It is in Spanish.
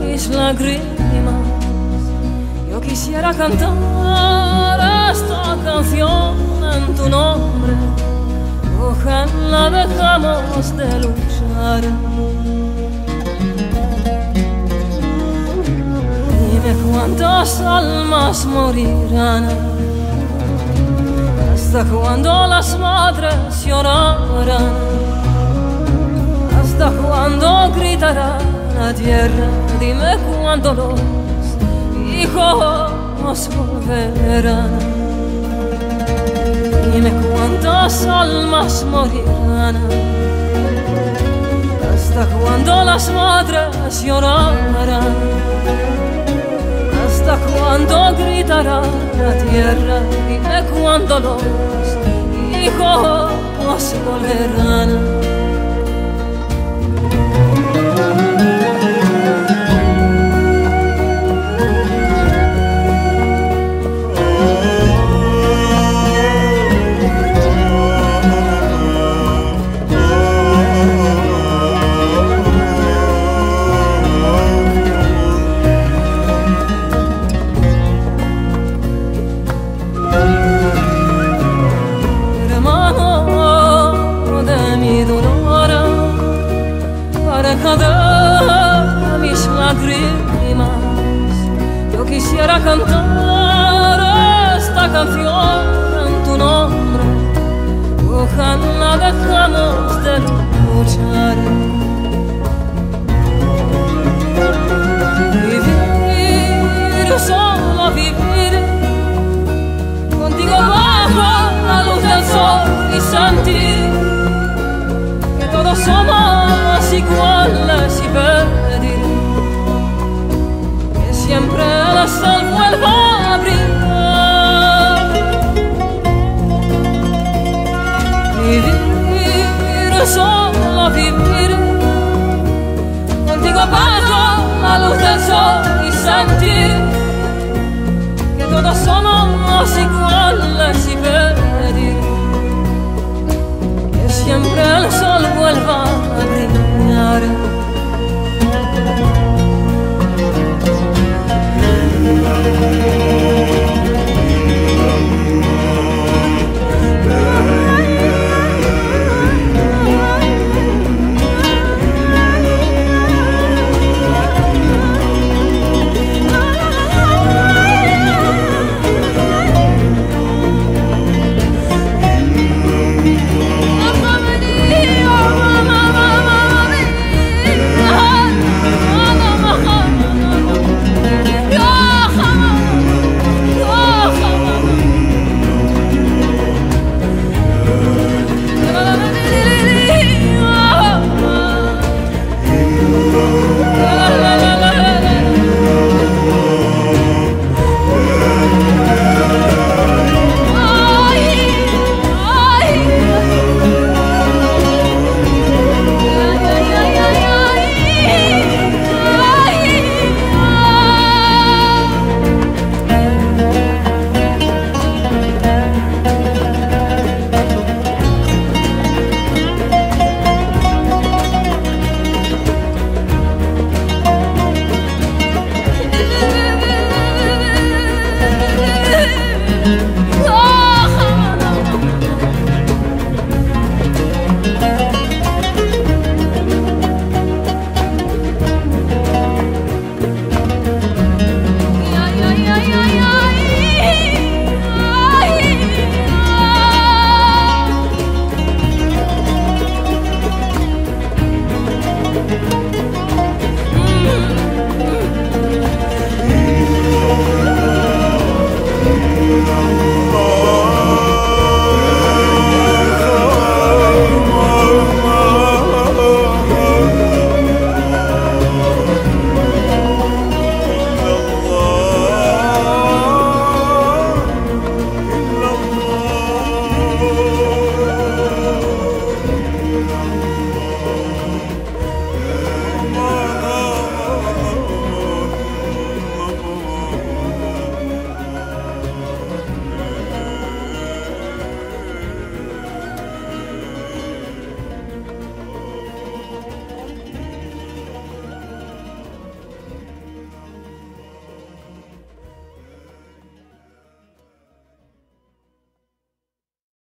mis lágrimas. Yo quisiera cantar esta canción en tu nombre. Ojalá dejamos de luchar. Dime cuántas almas morirán. Hasta cuando las madres llorarán hasta cuándo gritará la tierra, dime cuándo los hijos volverán. Dime cuántas almas morirán, hasta cuándo las madres llorarán, hasta cuándo gritará la tierra, dime cuándo los hijos volverán. Yo quisiera cantar esta canción en tu nombre. Ojalá dejamos de luchar. Vivir, solo vivir, contigo bajo la luz del sol y sentir que todos somos iguales y que siempre el sol vuelva a brillar. Vivir, solo vivir, contigo bajo la luz del sol y sentir que todos somos